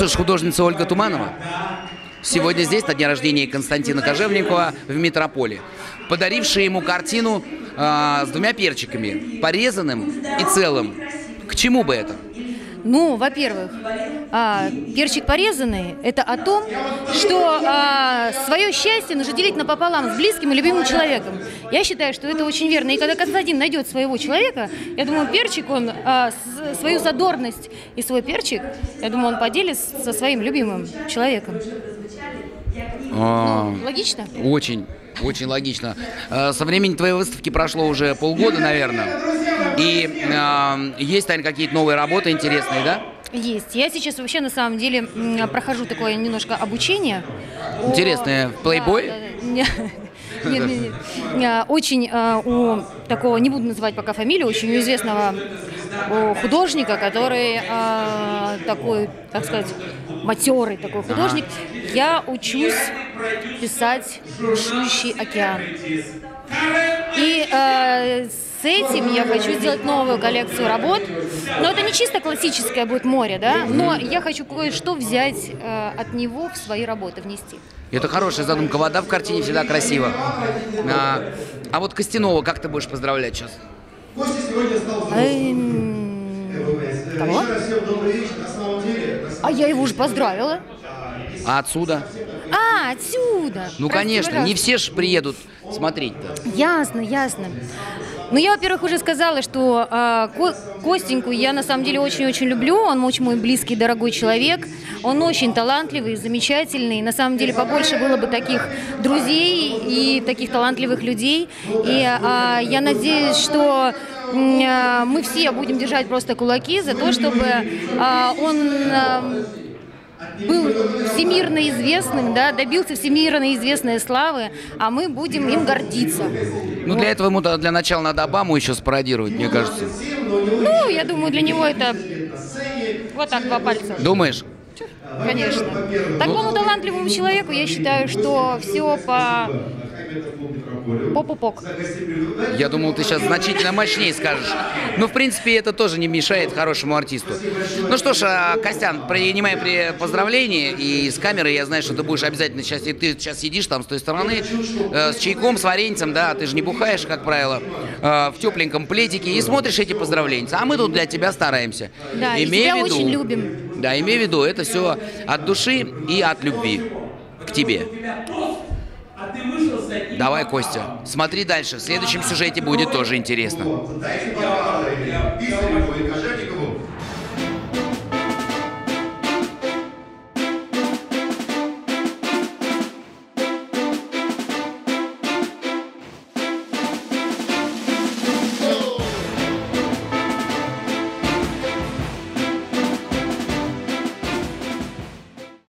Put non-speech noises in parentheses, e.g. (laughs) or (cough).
Художница Ольга Туманова сегодня здесь, на дне рождения Константина Кожевникова в Метрополе, подарившая ему картину э, с двумя перчиками, порезанным и целым. К чему бы это? Ну, во-первых, а, перчик порезанный – это о том, что а, свое счастье нужно делить напополам с близким и любимым человеком. Я считаю, что это очень верно. И когда Константин найдет своего человека, я думаю, перчик, он а, с, свою задорность и свой перчик, я думаю, он поделит со своим любимым человеком. А, Ну, логично? Очень, очень логично. Э, Со времени твоей выставки прошло уже полгода, наверное. И э, есть, наверное, какие-то новые работы интересные, да? Есть. Я сейчас вообще на самом деле прохожу такое немножко обучение. о- Интересное в Playboy? Да, да, да. Не- (laughs) Нет, нет, нет. А, Очень а, у такого, не буду называть пока фамилию, очень известного о, художника, который а, такой, так сказать, матерый такой художник. Я учусь писать бушующий океан. И э, с этим я хочу сделать новую коллекцию работ. Но это не чисто классическое будет море, да? Но я хочу кое-что взять э, от него в свои работы внести. Это хорошая задумка. Вода в картине всегда красиво. А, а вот Костянова как ты будешь поздравлять сейчас? Кого? А я его уже поздравила. А отсюда? А, отсюда. Ну, Прости, конечно, не пожалуйста. все же приедут смотреть-то. Ясно, ясно. Ну, я, во-первых, уже сказала, что а, Ко- Костеньку я на самом деле очень-очень люблю. Он очень мой близкий, дорогой человек. Он очень талантливый, замечательный. На самом деле побольше было бы таких друзей и таких талантливых людей. И а, я надеюсь, что а, мы все будем держать просто кулаки за то, чтобы а, он а, был всемирно известным, да, добился всемирно известной славы, а мы будем им гордиться. Ну, для этого ему для начала надо Обаму еще спародировать, мне кажется. Ну, я думаю, для него это вот так два пальца, Думаешь? конечно. Такому талантливому человеку я считаю, что все по по-пупок. Я думал, ты сейчас значительно мощнее скажешь. Ну, в принципе, это тоже не мешает хорошему артисту. Ну что ж, а, Костян, принимай при поздравления. И с камерой я знаю, что ты будешь обязательно сейчас, и ты сейчас сидишь там с той стороны, э, с чайком, с вареньцем, да, ты же не бухаешь, как правило, э, в тепленьком пледике и смотришь эти поздравления. А мы тут для тебя стараемся. Да, и Имей тебя в виду- очень любим. Да, имей в виду, это все от души и от любви к тебе. Давай, Костя, смотри дальше. В следующем сюжете будет тоже интересно. Писарь Ольга Кожевникова